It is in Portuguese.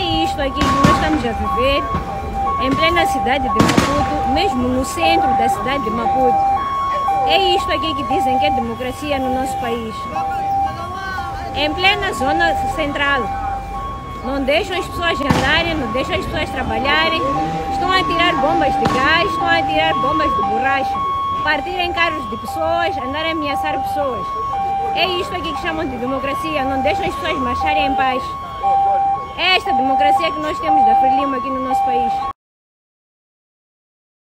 isto aqui que nós estamos a viver em plena cidade de Maputo, mesmo no centro da cidade de Maputo. É isto aqui que dizem que é democracia no nosso país. Em plena zona central. Não deixam as pessoas andarem, não deixam as pessoas trabalharem. Estão a tirar bombas de gás, estão a tirar bombas de borracha. Partirem carros de pessoas, andarem a ameaçar pessoas. É isto aqui que chamam de democracia. Não deixam as pessoas marcharem em paz. Esta democracia que nós temos da Frelimo aqui no nosso país.